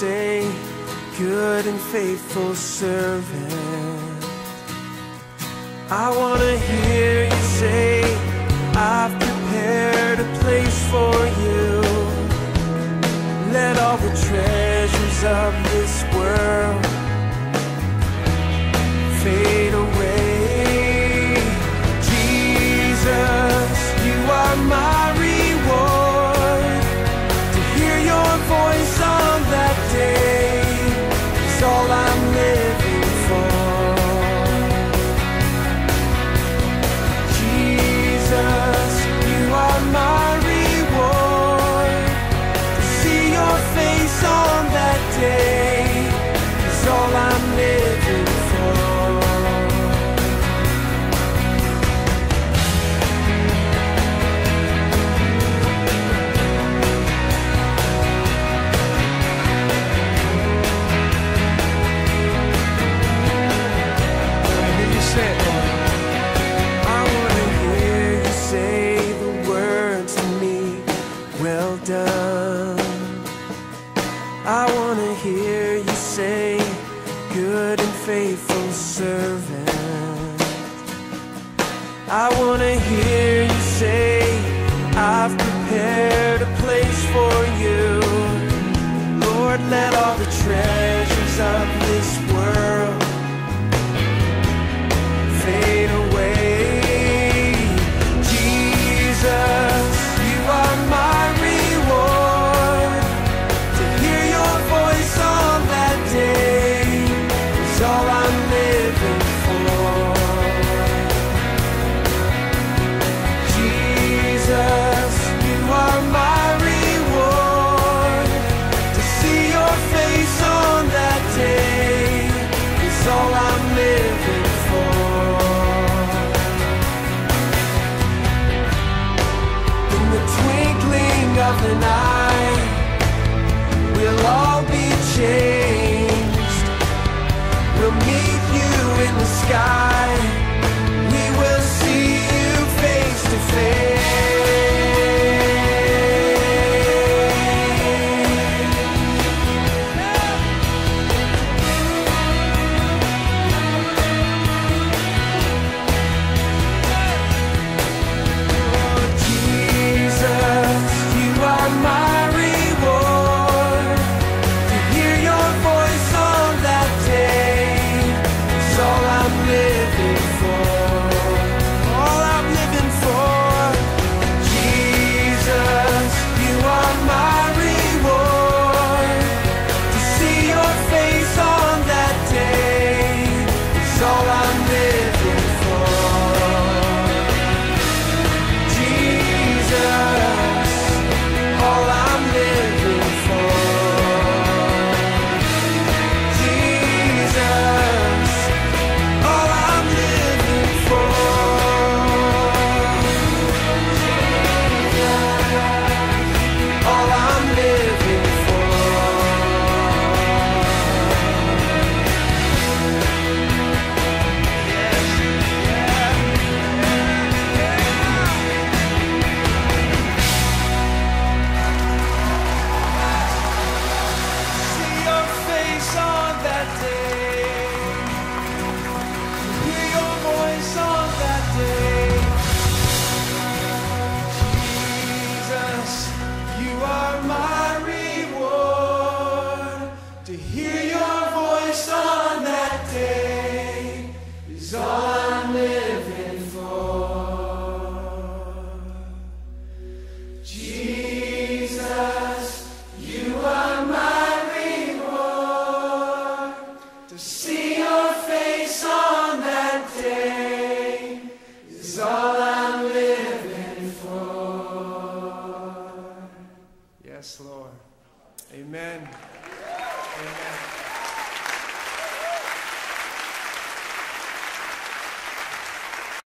say, Good and faithful servant. I want to hear you say, I've prepared a place for you. Let all the treasures of this world good and faithful servant. I want to hear you say, I've prepared a place for you. Lord, let all the treasures of this see your face on that day is all I'm living for. Yes, Lord. Amen. Amen.